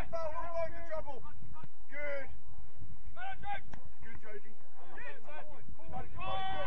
Good. Good, Josie. Good.